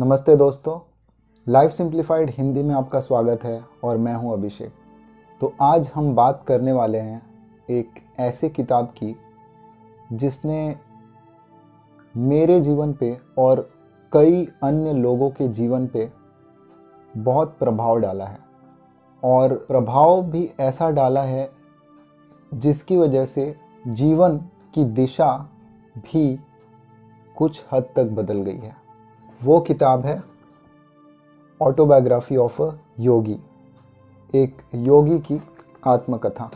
नमस्ते दोस्तों। Life simplified Hindi में आपका स्वागत है और मैं हूँ अभिषेक। तो आज हम बात करने वाले हैं एक ऐसे किताब की, जिसने मेरे जीवन पे और कई अन्य लोगों के जीवन पे बहुत प्रभाव डाला है। और प्रभाव भी ऐसा डाला है, जिसकी वजह से जीवन की दिशा भी कुछ हद तक बदल गई है। वो किताब है ऑटोबायोग्राफी ऑफ़ अ योगी एक योगी की आत्मकथा।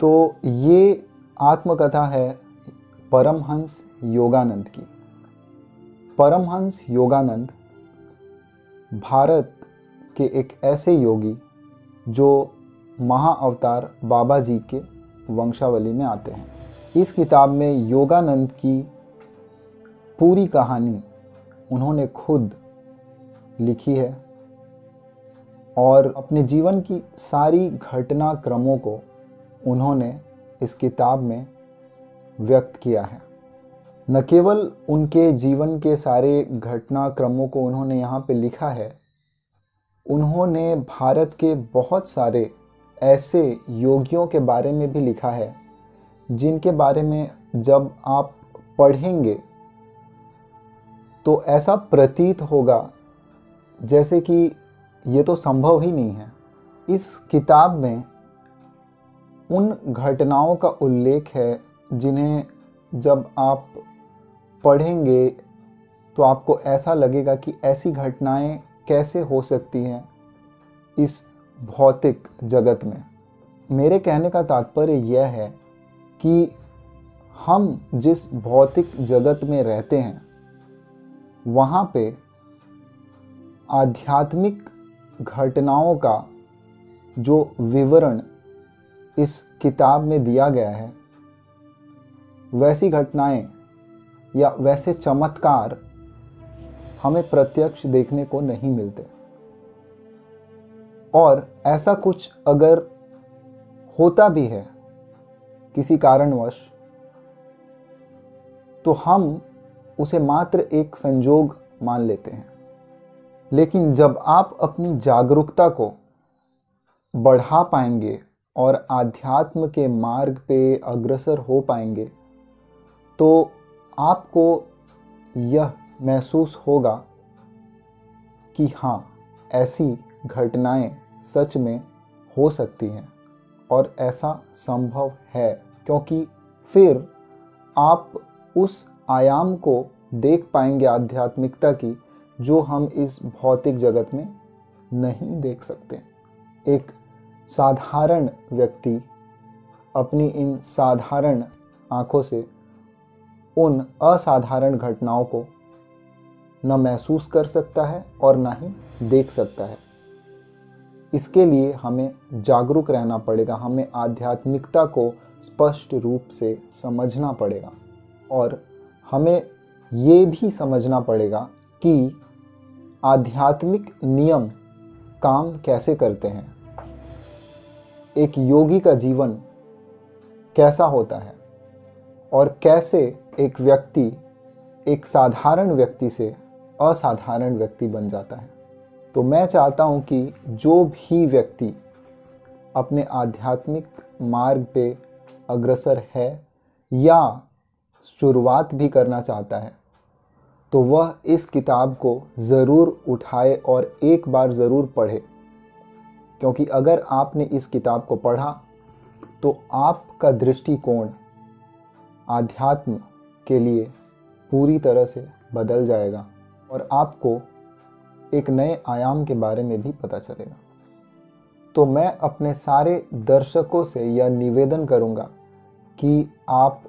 तो ये आत्मकथा है परमहंस योगानंद की। परमहंस योगानंद भारत के एक ऐसे योगी जो महाअवतार बाबा जी के वंशावली में आते हैं। इस किताब में योगानंद की पूरी कहानी उन्होंने खुद लिखी है और अपने जीवन की सारी घटनाक्रमों को उन्होंने इस किताब में व्यक्त किया है। न केवल उनके जीवन के सारे घटनाक्रमों को उन्होंने यहाँ पे लिखा है, उन्होंने भारत के बहुत सारे ऐसे योगियों के बारे में भी लिखा है, जिनके बारे में जब आप पढ़ेंगे तो ऐसा प्रतीत होगा जैसे कि ये तो संभव ही नहीं है। इस किताब में उन घटनाओं का उल्लेख है जिन्हें जब आप पढ़ेंगे तो आपको ऐसा लगेगा कि ऐसी घटनाएँ कैसे हो सकती हैं इस भौतिक जगत में। मेरे कहने का तात्पर्य यह है कि हम जिस भौतिक जगत में रहते हैं वहाँ पे आध्यात्मिक घटनाओं का जो विवरण इस किताब में दिया गया है, वैसी घटनाएँ या वैसे चमत्कार हमें प्रत्यक्ष देखने को नहीं मिलते। और ऐसा कुछ अगर होता भी है किसी कारणवश तो हम उसे मात्र एक संजोग मान लेते हैं। लेकिन जब आप अपनी जागरूकता को बढ़ा पाएँगे और आध्यात्म के मार्ग पे अग्रसर हो पाएँगे तो आपको यह महसूस होगा कि हाँ ऐसी घटनाएँ सच में हो सकती हैं और ऐसा संभव है, क्योंकि फिर आप उस आयाम को देख पाएँगे आध्यात्मिकता की, जो हम इस भौतिक जगत में नहीं देख सकते। एक साधारण व्यक्ति अपनी इन साधारण आँखों से उन असाधारण घटनाओं को न महसूस कर सकता है और न ही देख सकता है। इसके लिए हमें जागरूक रहना पड़ेगा, हमें आध्यात्मिकता को स्पष्ट रूप से समझना पड़ेगा और हमें ये भी समझना पड़ेगा कि आध्यात्मिक नियम काम कैसे करते हैं। एक योगी का जीवन कैसा होता है और कैसे एक व्यक्ति एक साधारण व्यक्ति से असाधारण व्यक्ति बन जाता है। तो मैं चाहता हूँ कि जो भी व्यक्ति अपने आध्यात्मिक मार्ग पे अग्रसर है या शुरुआत भी करना चाहता है तो वह इस किताब को ज़रूर उठाए और एक बार ज़रूर पढ़े। क्योंकि अगर आपने इस किताब को पढ़ा तो आपका दृष्टिकोण आध्यात्म के लिए पूरी तरह से बदल जाएगा और आपको एक नए आयाम के बारे में भी पता चलेगा। तो मैं अपने सारे दर्शकों से यह निवेदन करूँगा कि आप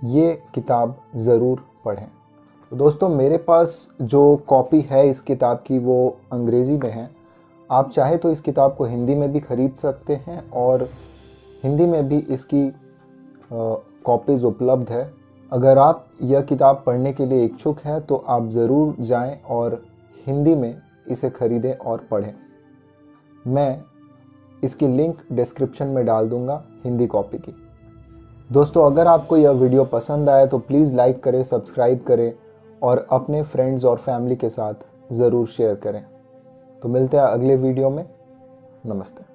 ये किताब ज़रूर पढ़ें। तो दोस्तों, मेरे पास जो कॉपी है इस किताब की, वो अंग्रेज़ी में है। आप चाहे तो इस किताब को हिंदी में भी ख़रीद सकते हैं और हिंदी में भी इसकी कॉपीज़ उपलब्ध है। अगर आप यह किताब पढ़ने के लिए इच्छुक हैं तो आप ज़रूर जाएँ और हिंदी में इसे ख़रीदें और पढ़ें। मैं इसकी लिंक डिस्क्रिप्शन में डाल दूँगा, हिंदी कॉपी की। दोस्तों, अगर आपको यह वीडियो पसंद आए तो प्लीज़ लाइक करें सब्सक्राइब करें और अपने फ्रेंड्स और फैमिली के साथ ज़रूर शेयर करें। तो मिलते हैं अगले वीडियो में। नमस्ते।